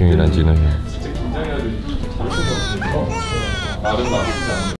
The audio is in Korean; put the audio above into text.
박경이랑 진호 형. 진짜 긴장해가지고 잘했던 않네.